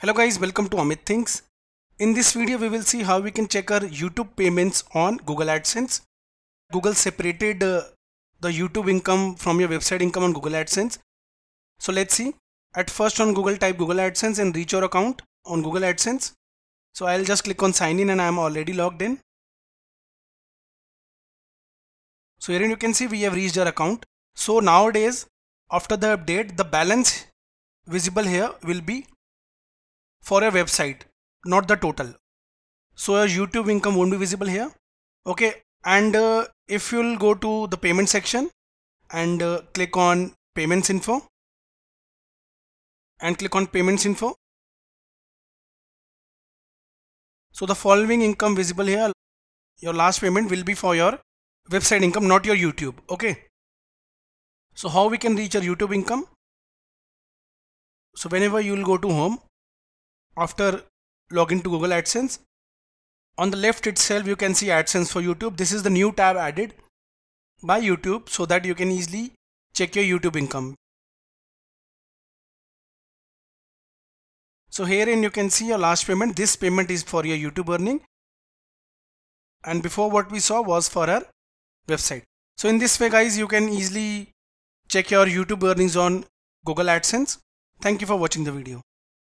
Hello guys, welcome to Amit Thinks. In this video, we will see how we can check our YouTube payments on Google AdSense. Google separated uh, the YouTube income from your website income on Google AdSense. So let's see. At first on Google, type Google AdSense and reach your account on Google AdSense. So I'll just click on sign in and I'm already logged in. So here you can see we have reached our account. So nowadays, after the update, the balance visible here will be for a website not the total. So your youtube income won't be visible here. Okay and uh, if you'll go to the payment section and uh, click on payments info and click on payments info. So the following income visible here your last payment will be for your website income not your youtube. Okay. So how we can reach your youtube income? So whenever you will go to home after login to Google AdSense. On the left itself, you can see AdSense for YouTube. This is the new tab added by YouTube so that you can easily check your YouTube income. So herein you can see your last payment. This payment is for your YouTube earning. And before what we saw was for our website. So in this way guys, you can easily check your YouTube earnings on Google AdSense. Thank you for watching the video.